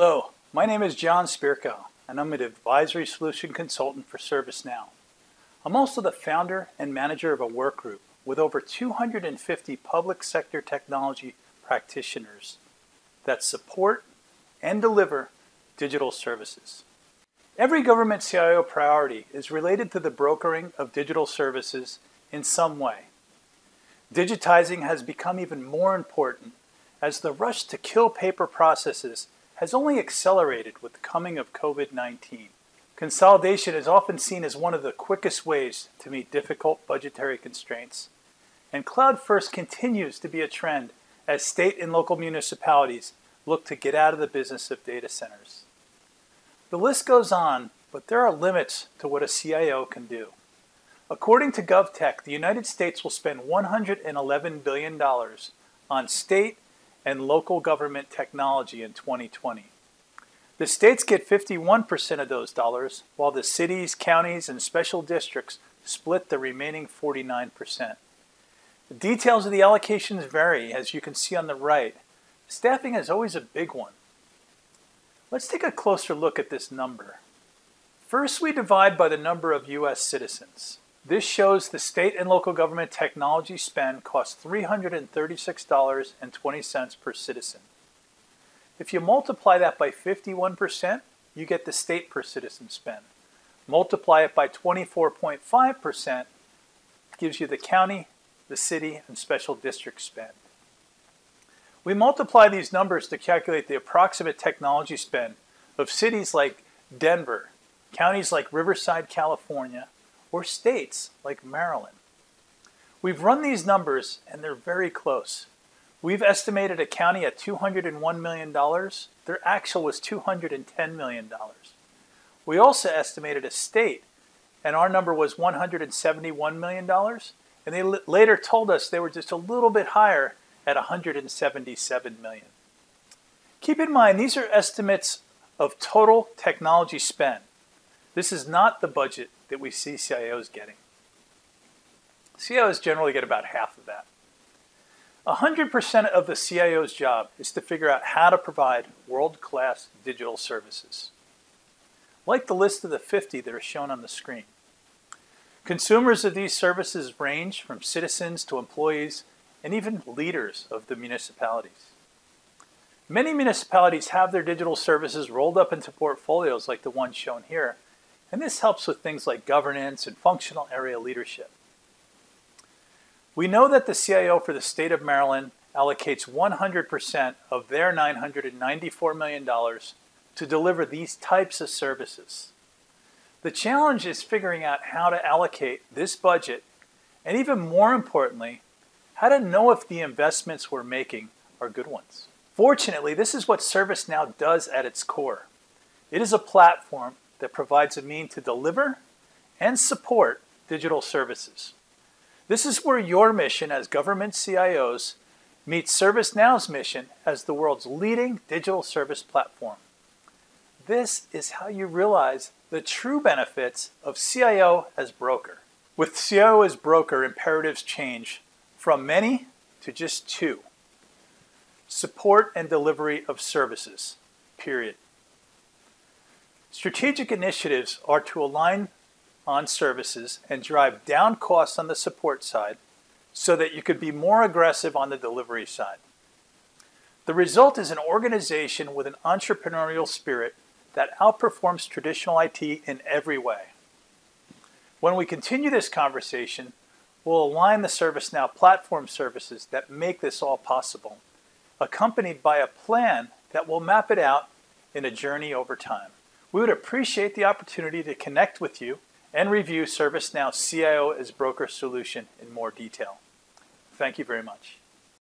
Hello, my name is John Spirko, and I'm an advisory solution consultant for ServiceNow. I'm also the founder and manager of a work group with over 250 public sector technology practitioners that support and deliver digital services. Every government CIO priority is related to the brokering of digital services in some way. Digitizing has become even more important as the rush to kill paper processes has only accelerated with the coming of COVID 19. Consolidation is often seen as one of the quickest ways to meet difficult budgetary constraints, and cloud first continues to be a trend as state and local municipalities look to get out of the business of data centers. The list goes on, but there are limits to what a CIO can do. According to GovTech, the United States will spend $111 billion on state and local government technology in 2020. The states get 51% of those dollars, while the cities, counties, and special districts split the remaining 49%. The details of the allocations vary, as you can see on the right. Staffing is always a big one. Let's take a closer look at this number. First, we divide by the number of U.S. citizens. This shows the state and local government technology spend costs $336.20 per citizen. If you multiply that by 51%, you get the state per citizen spend. Multiply it by 24.5%, gives you the county, the city, and special district spend. We multiply these numbers to calculate the approximate technology spend of cities like Denver, counties like Riverside, California, or states like Maryland. We've run these numbers and they're very close. We've estimated a county at $201 million. Their actual was $210 million. We also estimated a state and our number was $171 million. And they l- later told us they were just a little bit higher at 177 million. Keep in mind, these are estimates of total technology spend. This is not the budget that we see CIOs getting. CIOs generally get about half of that. 100% of the CIO's job is to figure out how to provide world class digital services. Like the list of the 50 that are shown on the screen. Consumers of these services range from citizens to employees and even leaders of the municipalities. Many municipalities have their digital services rolled up into portfolios like the one shown here, and this helps with things like governance and functional area leadership. We know that the CIO for the state of Maryland allocates 100% of their $994 million to deliver these types of services. The challenge is figuring out how to allocate this budget, and even more importantly, how to know if the investments we're making are good ones. Fortunately, this is what ServiceNow does at its core. It is a platform that provides a mean to deliver and support digital services. This is where your mission as government CIOs meets ServiceNow's mission as the world's leading digital service platform. This is how you realize the true benefits of CIO as broker. With CIO as broker, imperatives change from many to just two support and delivery of services, period. Strategic initiatives are to align on services and drive down costs on the support side so that you could be more aggressive on the delivery side. The result is an organization with an entrepreneurial spirit that outperforms traditional IT in every way. When we continue this conversation, we'll align the ServiceNow platform services that make this all possible, accompanied by a plan that will map it out in a journey over time. We would appreciate the opportunity to connect with you and review ServiceNow CIO as Broker solution in more detail. Thank you very much.